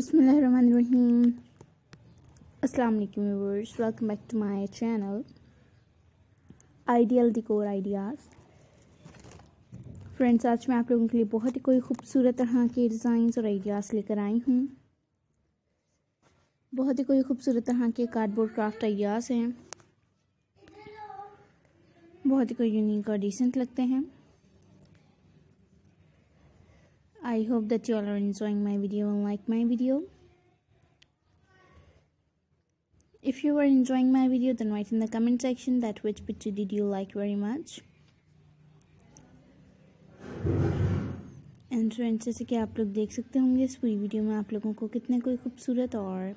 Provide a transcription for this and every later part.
Assalamu alaikum viewers. Welcome back to my channel. Ideal Decor Ideas. Friends, आज मैं आप लोगों के लिए बहुत ही कोई खूबसूरत तरह के डिज़ाइंस और आइडियाज़ लेकर आई हूँ बहुत ही कोई खूबसूरत तरह के कार्डबोर्ड क्राफ्ट आइडियाज़ हैं बहुत ही कोई यूनिक और डिसेंट लगते हैं I hope that you all are enjoying my video and like my video. If you are enjoying my video then write in the comment section that which picture did you like very much. And friends जैसे कि आप लोग देख सकते होंगे इस पूरी video में आप लोगों को कितने कोई खूबसूरत और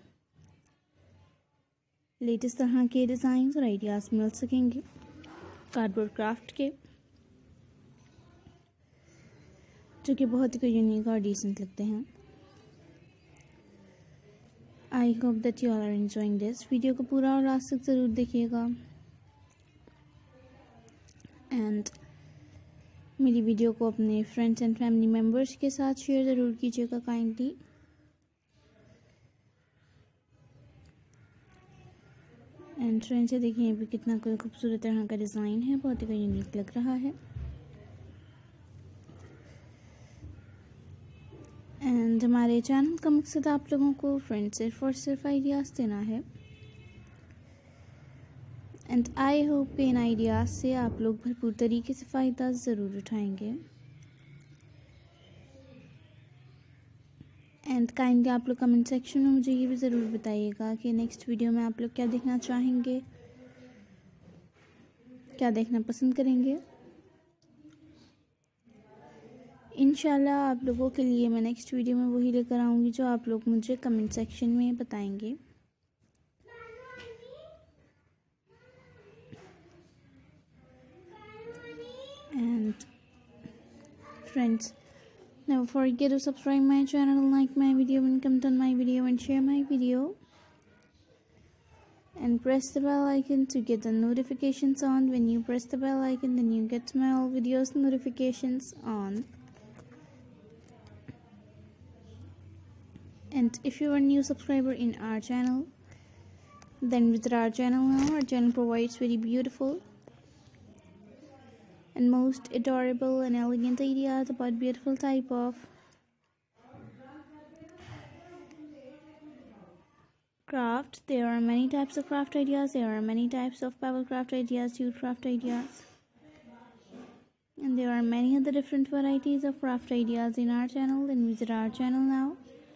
लेटेस्ट तरह के डिज़ाइन और आइडियाज़ मिल सकेंगे कार्डबोर्ड क्राफ्ट के जो कि बहुत ही यूनिक और डिसेंट लगते हैं। I hope that you are enjoying this video को पूरा और लास्ट तक ज़रूर देखिएगा। एंड मेरी वीडियो को अपने फ्रेंड्स एंड फैमिली मेंबर्स के साथ शेयर ज़रूर कीजिएगा काइंडली एंड फ्रेंड्स ये देखिए अभी कितना कोई खूबसूरत तरह का डिज़ाइन है, बहुत ही यूनिक लग रहा है। एंड हमारे चैनल का मकसद आप लोगों को फ्रेंड सिर्फ़ और सिर्फ़ आइडियाज़ देना है। एंड आई होप इन आइडियाज़ से आप लोग भरपूर तरीके से फ़ायदा ज़रूर उठाएँगे। एंड काइंडली आप लोग कमेंट सेक्शन में मुझे ये भी ज़रूर बताइएगा कि नेक्स्ट वीडियो में आप लोग क्या देखना चाहेंगे, क्या देखना पसंद करेंगे। इनशाला आप लोगों के लिए मैं नेक्स्ट वीडियो में वही लेकर आऊँगी जो आप लोग मुझे कमेंट सेक्शन में बताएँगे। And friends never forget to subscribe my channel like my video and comment on my video and share my video and press the bell icon to get the notifications on when you press the bell icon then you get my all videos notifications on and if you are a new subscriber in our channel then visit our channel now. Our channel provides very beautiful and most adorable and elegant ideas about beautiful type of craft. There are many types of craft ideas. There are many types of pebble craft ideas jute craft ideas. And there are many other different varieties of craft ideas in our channel. Then visit our channel now